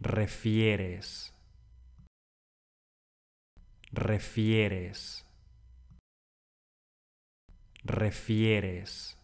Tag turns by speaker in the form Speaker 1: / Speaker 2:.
Speaker 1: refieres, refieres, refieres.